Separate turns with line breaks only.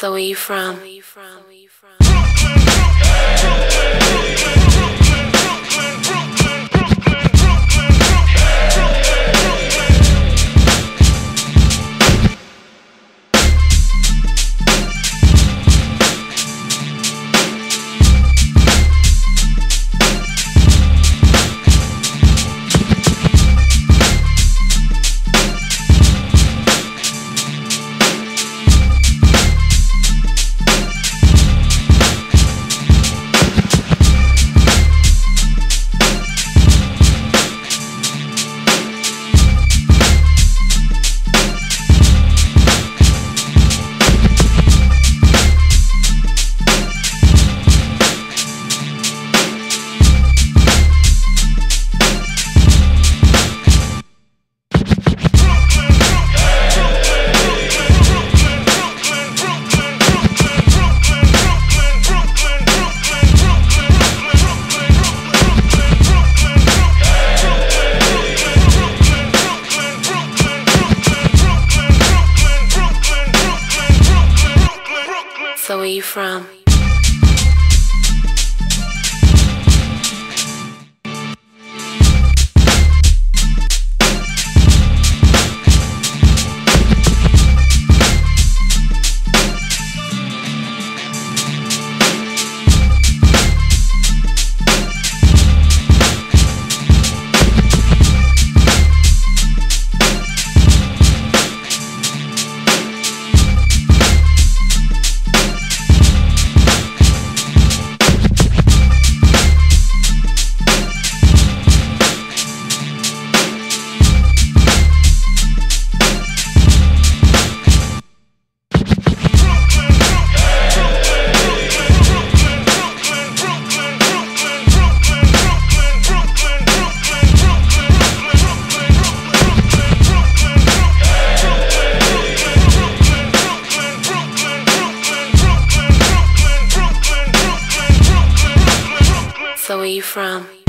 So where you from? Where where you from?